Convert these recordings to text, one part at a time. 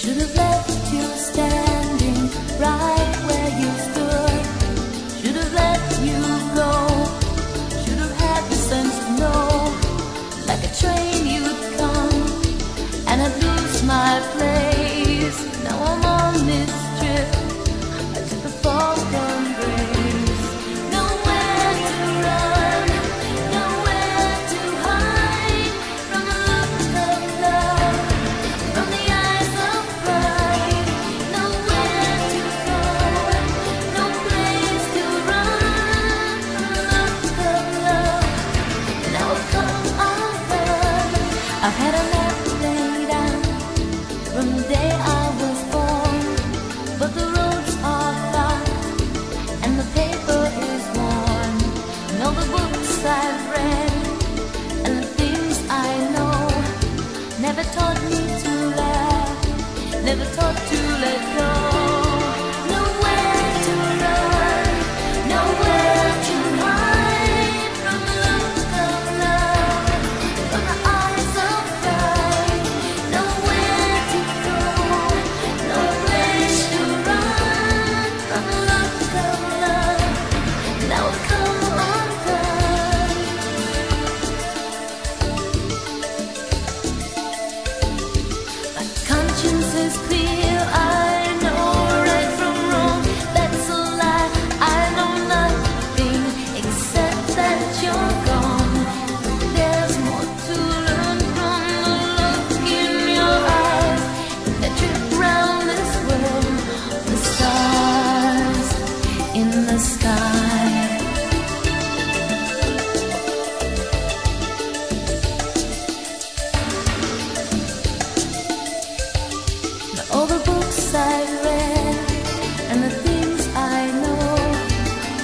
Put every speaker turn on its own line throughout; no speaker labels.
Should have taught to let go. conscience is clear. all the books I read and the things I know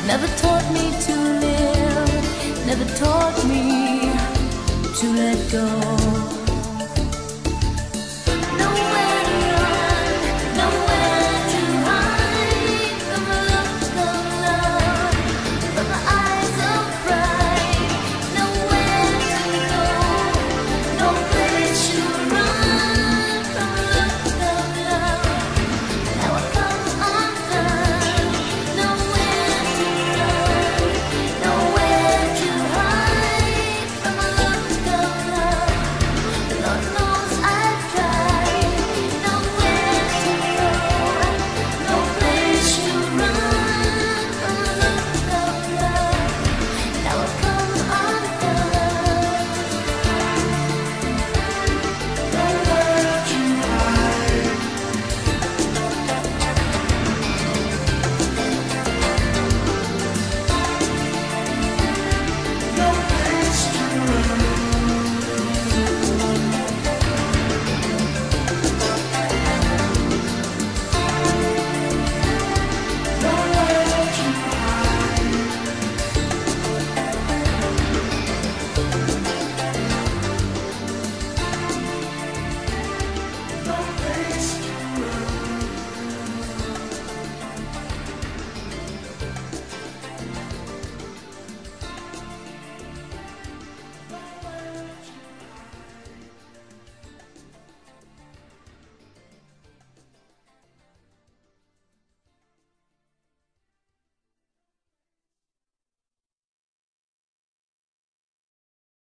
never taught me to live, never taught me to let go.